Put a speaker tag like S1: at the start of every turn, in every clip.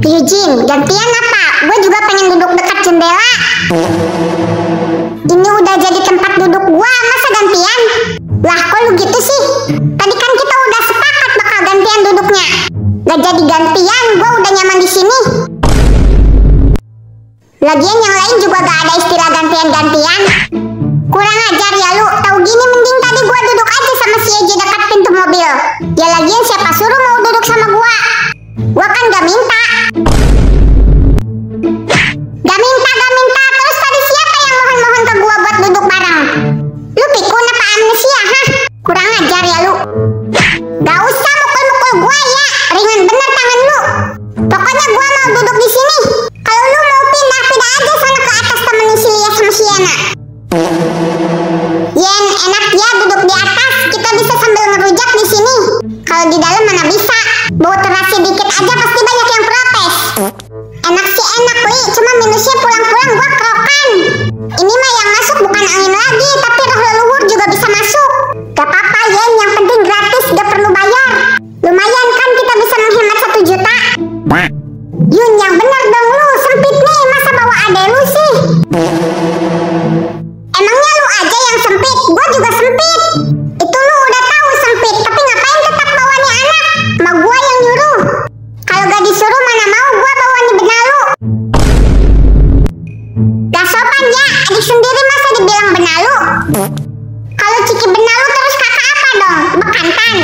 S1: Yujin, gantian apa? Gue juga pengen duduk dekat jendela. Ini udah jadi tempat duduk gua, masa gantian? Lah kok lu gitu sih? Tadi kan kita udah sepakat bakal gantian duduknya. Gak jadi gantian, gua udah nyaman di sini. Lagian yang lain juga gak ada istilah gantian-gantian. Kurang ajar ya lu, tahu gini Si Yana. Yen, enak ya duduk di atas. Kita bisa sambil ngerujak di sini. Kalau di dalam mana bisa. Bawa terasi dikit aja pasti banyak yang protes. Enak sih enak, Li. Cuma minusnya pulang-pulang gua kerokan. Ini mah yang masuk bukan angin lagi, tapi roh leluhur juga bisa masuk. Gak apa-apa, Yen. Yang penting gratis, gak perlu bayar. Lumayan kan kita bisa menghemat satu juta. Yun, yang bener dong lu. Sempit nih, masa bawa ade lu sih? Sendiri masa dibilang benalu? Kalau Ciki benalu terus kakak apa dong? Bekantan.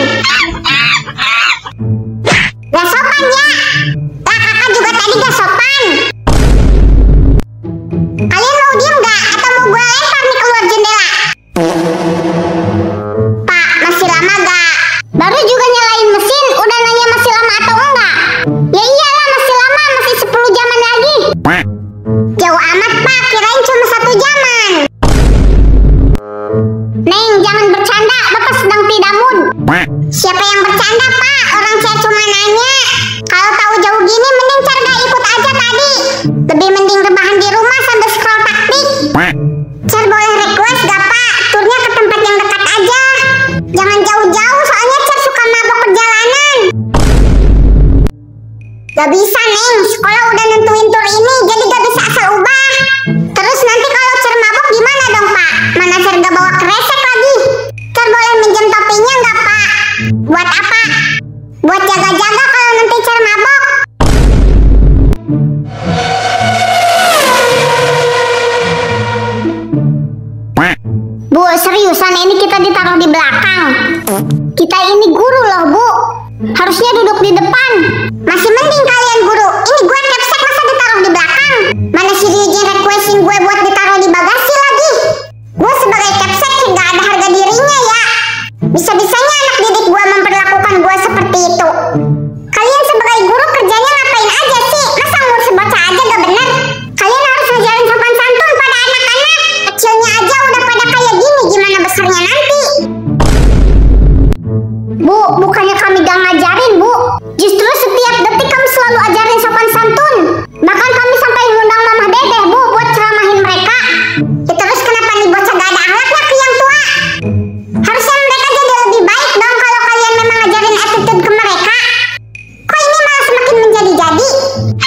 S1: Jangan bercanda, bapak sedang tidak mood. Siapa yang bercanda pak? Orang saya cuma nanya. Kalau tahu jauh gini, mending Cerga ikut aja tadi. Lebih mending rebahan di rumah sambil scroll taktik. Cer boleh request gak pak? Turnya ke tempat yang dekat aja. Jangan jauh-jauh, Buat jaga-jaga kalau nanti Cer mabok. Bu, seriusan ini kita ditaruh di belakang. Kita ini guru loh, Bu. Harusnya duduk di depan. Masih mending Thank you.